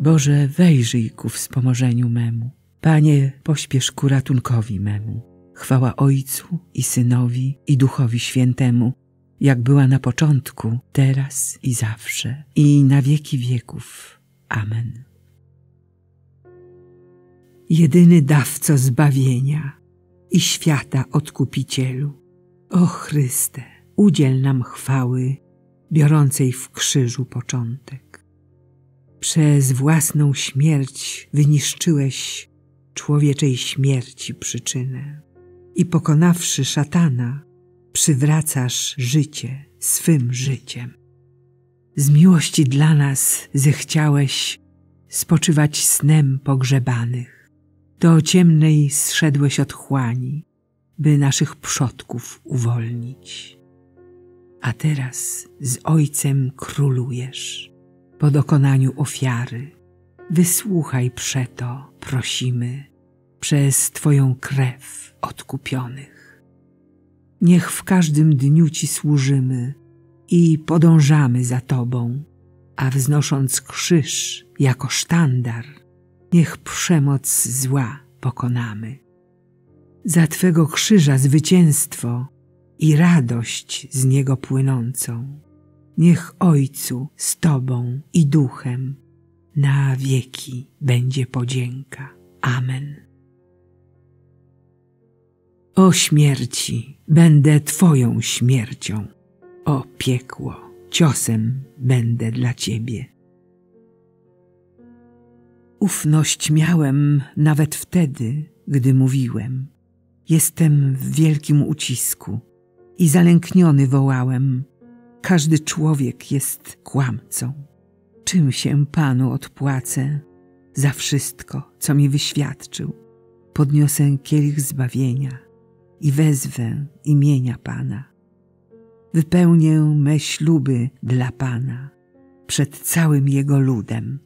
Boże, wejrzyj ku wspomożeniu memu. Panie, pośpiesz ku ratunkowi memu. Chwała Ojcu i Synowi i Duchowi Świętemu, jak była na początku, teraz i zawsze, i na wieki wieków. Amen. Jedyny dawco zbawienia i świata odkupicielu, o Chryste, udziel nam chwały, biorącej w krzyżu początek. Przez własną śmierć wyniszczyłeś człowieczej śmierci przyczynę i pokonawszy szatana, przywracasz życie swym życiem. Z miłości dla nas zechciałeś spoczywać snem pogrzebanych. Do ciemnej zszedłeś otchłani, by naszych przodków uwolnić. A teraz z Ojcem królujesz po dokonaniu ofiary. Wysłuchaj przeto, prosimy, przez Twoją krew odkupionych. Niech w każdym dniu Ci służymy i podążamy za Tobą, a wznosząc krzyż jako sztandar, niech przemoc zła pokonamy. Za Twego krzyża zwycięstwo i radość z niego płynącą. Niech Ojcu z Tobą i Duchem na wieki będzie podzięka. Amen. O śmierci, będę Twoją śmiercią. O piekło, ciosem będę dla Ciebie. Ufność miałem nawet wtedy, gdy mówiłem. Jestem w wielkim ucisku i zalękniony wołałem. Każdy człowiek jest kłamcą. Czym się Panu odpłacę za wszystko, co mi wyświadczył? Podniosę kielich zbawienia i wezwę imienia Pana. Wypełnię me śluby dla Pana przed całym Jego ludem.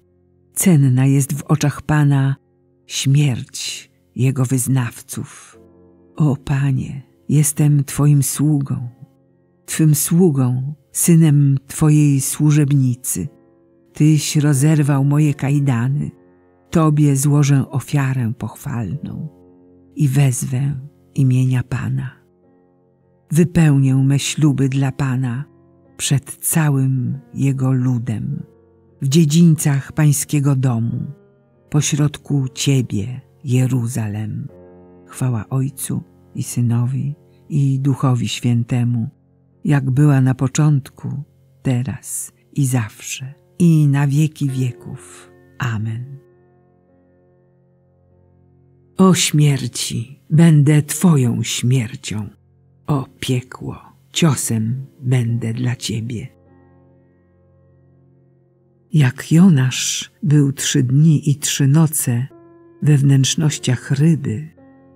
Cenna jest w oczach Pana śmierć Jego wyznawców. O Panie, jestem Twoim sługą, Twym sługą, synem Twojej służebnicy. Tyś rozerwał moje kajdany, Tobie złożę ofiarę pochwalną i wezwę imienia Pana. Wypełnię me śluby dla Pana przed całym Jego ludem, w dziedzińcach Pańskiego domu, pośrodku Ciebie, Jeruzalem. Chwała Ojcu i Synowi i Duchowi Świętemu, jak była na początku, teraz i zawsze, i na wieki wieków. Amen. O śmierci, będę Twoją śmiercią. O piekło, ciosem będę dla Ciebie. Jak Jonasz był trzy dni i trzy noce we wnętrznościach ryby,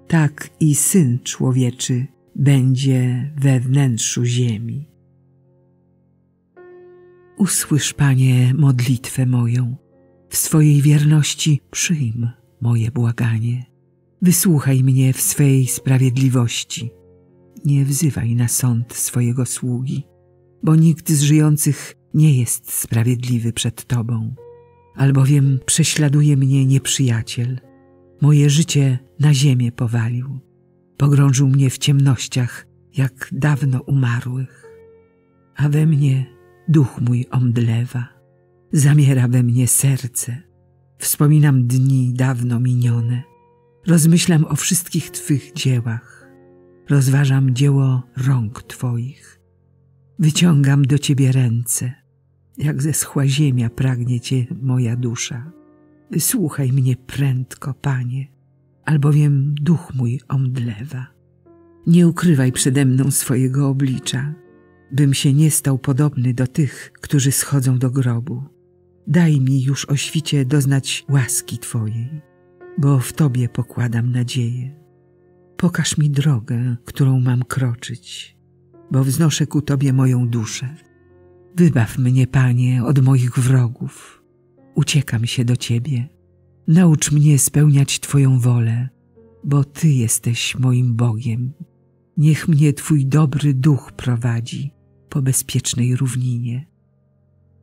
tak i Syn Człowieczy będzie we wnętrzu ziemi. Usłysz, Panie, modlitwę moją, w swojej wierności przyjm moje błaganie. Wysłuchaj mnie w swej sprawiedliwości. Nie wzywaj na sąd swojego sługi, bo nikt z żyjących nie jest sprawiedliwy przed Tobą, albowiem prześladuje mnie nieprzyjaciel. Moje życie na ziemię powalił, pogrążył mnie w ciemnościach, jak dawno umarłych. A we mnie duch mój omdlewa, zamiera we mnie serce. Wspominam dni dawno minione – Rozmyślam o wszystkich Twych dziełach. Rozważam dzieło rąk Twoich. Wyciągam do Ciebie ręce. Jak ze schła ziemia pragnie Cię moja dusza. Wysłuchaj mnie prędko, Panie, albowiem duch mój omdlewa. Nie ukrywaj przede mną swojego oblicza, bym się nie stał podobny do tych, którzy schodzą do grobu. Daj mi już o świcie doznać łaski Twojej bo w Tobie pokładam nadzieję. Pokaż mi drogę, którą mam kroczyć, bo wznoszę ku Tobie moją duszę. Wybaw mnie, Panie, od moich wrogów. Uciekam się do Ciebie. Naucz mnie spełniać Twoją wolę, bo Ty jesteś moim Bogiem. Niech mnie Twój dobry duch prowadzi po bezpiecznej równinie.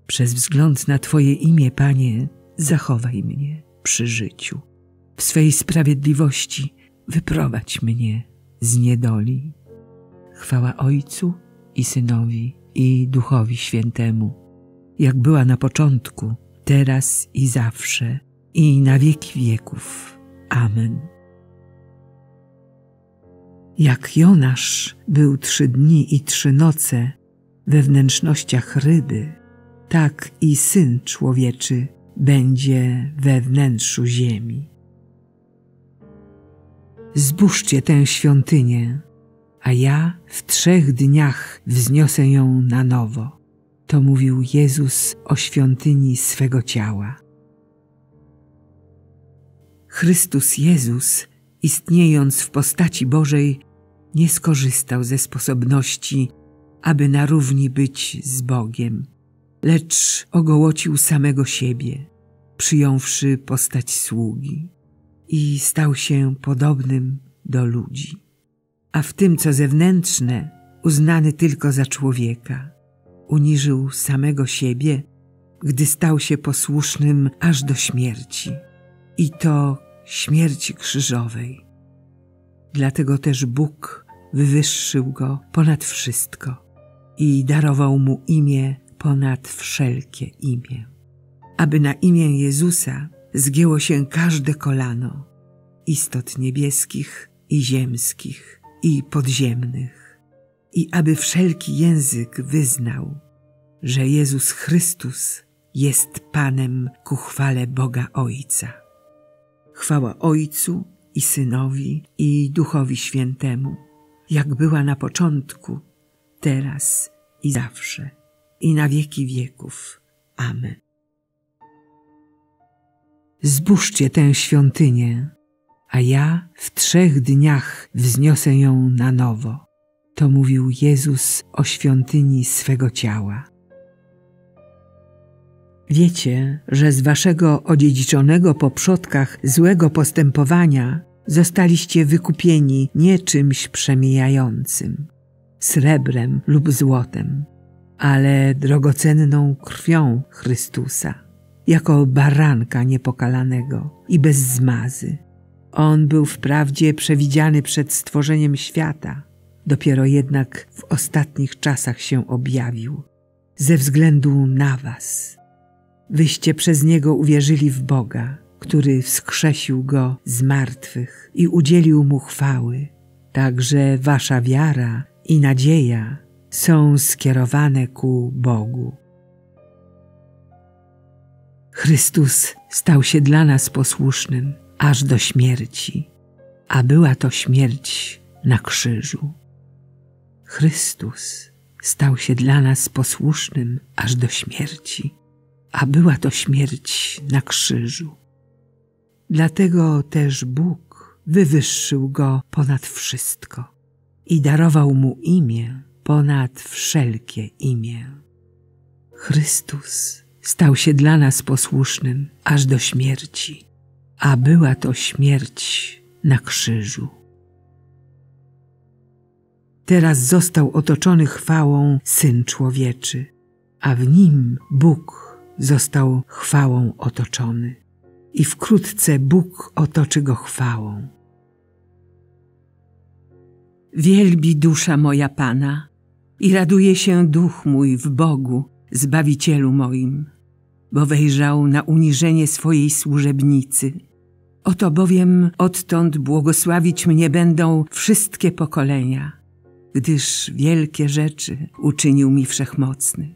Przez wzgląd na Twoje imię, Panie, zachowaj mnie przy życiu. W swej sprawiedliwości wyprowadź mnie z niedoli. Chwała Ojcu i Synowi i Duchowi Świętemu, jak była na początku, teraz i zawsze, i na wieki wieków. Amen. Jak Jonasz był trzy dni i trzy noce we wnętrznościach ryby, tak i Syn Człowieczy będzie we wnętrzu ziemi. Zbóżcie tę świątynię, a ja w trzech dniach wzniosę ją na nowo. To mówił Jezus o świątyni swego ciała. Chrystus Jezus, istniejąc w postaci Bożej, nie skorzystał ze sposobności, aby na równi być z Bogiem, lecz ogołocił samego siebie, przyjąwszy postać sługi i stał się podobnym do ludzi. A w tym, co zewnętrzne, uznany tylko za człowieka, uniżył samego siebie, gdy stał się posłusznym aż do śmierci i to śmierci krzyżowej. Dlatego też Bóg wywyższył go ponad wszystko i darował mu imię ponad wszelkie imię, aby na imię Jezusa zgięło się każde kolano istot niebieskich i ziemskich i podziemnych i aby wszelki język wyznał, że Jezus Chrystus jest Panem ku chwale Boga Ojca. Chwała Ojcu i Synowi i Duchowi Świętemu, jak była na początku, teraz i zawsze, i na wieki wieków. Amen. Zbóżcie tę świątynię, a ja w trzech dniach wzniosę ją na nowo. To mówił Jezus o świątyni swego ciała. Wiecie, że z waszego odziedziczonego po przodkach złego postępowania zostaliście wykupieni nie czymś przemijającym, srebrem lub złotem, ale drogocenną krwią Chrystusa, jako baranka niepokalanego i bez zmazy. On był wprawdzie przewidziany przed stworzeniem świata, dopiero jednak w ostatnich czasach się objawił, ze względu na was. Wyście przez Niego uwierzyli w Boga, który wskrzesił Go z martwych i udzielił Mu chwały. Także wasza wiara i nadzieja są skierowane ku Bogu. Chrystus stał się dla nas posłusznym aż do śmierci, a była to śmierć na krzyżu. Chrystus stał się dla nas posłusznym aż do śmierci, a była to śmierć na krzyżu. Dlatego też Bóg wywyższył go ponad wszystko i darował mu imię ponad wszelkie imię. Chrystus stał się dla nas posłusznym aż do śmierci, a była to śmierć na krzyżu. Teraz został otoczony chwałą Syn Człowieczy, a w nim Bóg został chwałą otoczony i wkrótce Bóg otoczy go chwałą. Wielbi dusza moja Pana i raduje się duch mój w Bogu, Zbawicielu moim, bo wejrzał na uniżenie swojej służebnicy. Oto bowiem odtąd błogosławić mnie będą wszystkie pokolenia, gdyż wielkie rzeczy uczynił mi Wszechmocny,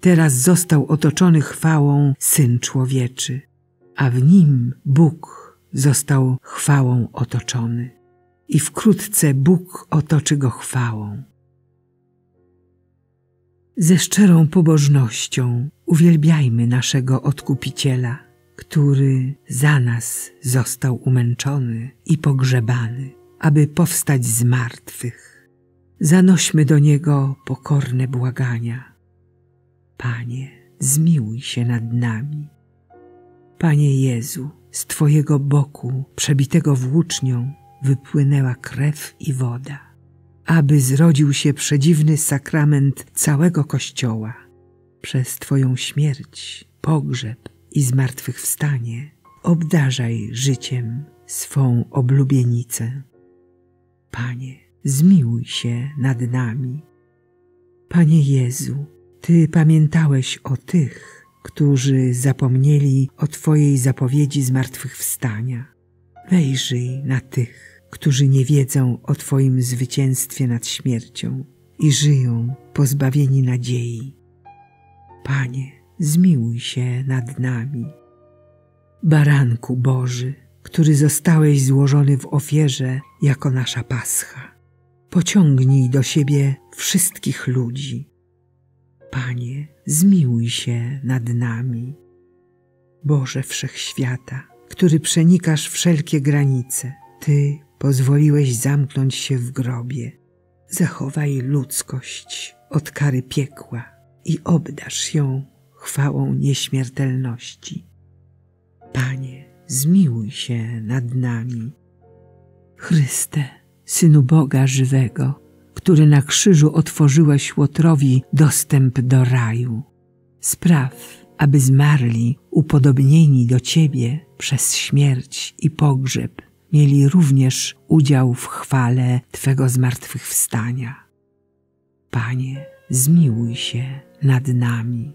Teraz został otoczony chwałą Syn Człowieczy, a w nim Bóg został chwałą otoczony. I wkrótce Bóg otoczy go chwałą. Ze szczerą pobożnością uwielbiajmy naszego Odkupiciela, który za nas został umęczony i pogrzebany, aby powstać z martwych. Zanośmy do Niego pokorne błagania. Panie, zmiłuj się nad nami. Panie Jezu, z Twojego boku, przebitego włócznią, wypłynęła krew i woda, aby zrodził się przedziwny sakrament całego Kościoła. Przez Twoją śmierć, pogrzeb i zmartwychwstanie obdarzaj życiem swą oblubienicę. Panie, zmiłuj się nad nami. Panie Jezu, Ty pamiętałeś o tych, którzy zapomnieli o Twojej zapowiedzi zmartwychwstania. Wejrzyj na tych, którzy nie wiedzą o Twoim zwycięstwie nad śmiercią i żyją pozbawieni nadziei. Panie, zmiłuj się nad nami. Baranku Boży, który zostałeś złożony w ofierze jako nasza pascha, pociągnij do siebie wszystkich ludzi. Panie, zmiłuj się nad nami. Boże Wszechświata, który przenikasz wszelkie granice, Ty pozwoliłeś zamknąć się w grobie. Zachowaj ludzkość od kary piekła i obdarz ją chwałą nieśmiertelności. Panie, zmiłuj się nad nami. Chryste, Synu Boga żywego, który na krzyżu otworzyłeś Łotrowi dostęp do raju. Spraw, aby zmarli, upodobnieni do Ciebie przez śmierć i pogrzeb, mieli również udział w chwale Twego zmartwychwstania. Panie, zmiłuj się nad nami.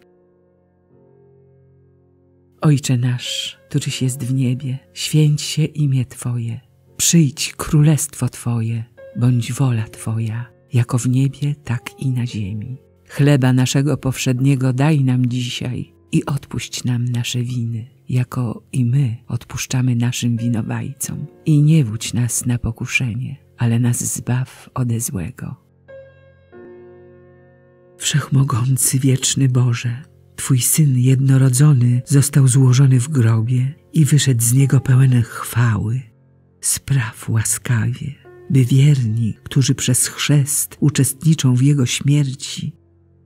Ojcze nasz, któryś jest w niebie, święć się imię Twoje, przyjdź królestwo Twoje, bądź wola Twoja, jako w niebie, tak i na ziemi. Chleba naszego powszedniego daj nam dzisiaj i odpuść nam nasze winy, jako i my odpuszczamy naszym winowajcom. I nie wódź nas na pokuszenie, ale nas zbaw ode złego. Wszechmogący wieczny Boże, Twój Syn jednorodzony został złożony w grobie i wyszedł z niego pełen chwały. Spraw łaskawie, by wierni, którzy przez chrzest uczestniczą w Jego śmierci,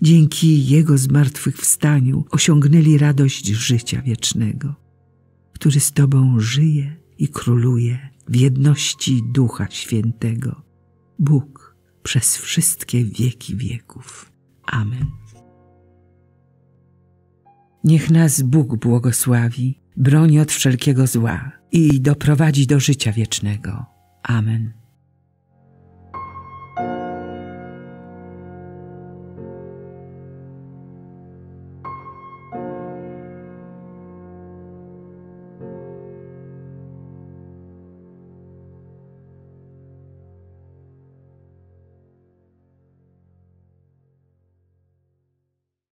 dzięki Jego zmartwychwstaniu osiągnęli radość życia wiecznego, który z Tobą żyje i króluje w jedności Ducha Świętego, Bóg przez wszystkie wieki wieków. Amen. Niech nas Bóg błogosławi, broni od wszelkiego zła i doprowadzi do życia wiecznego. Amen.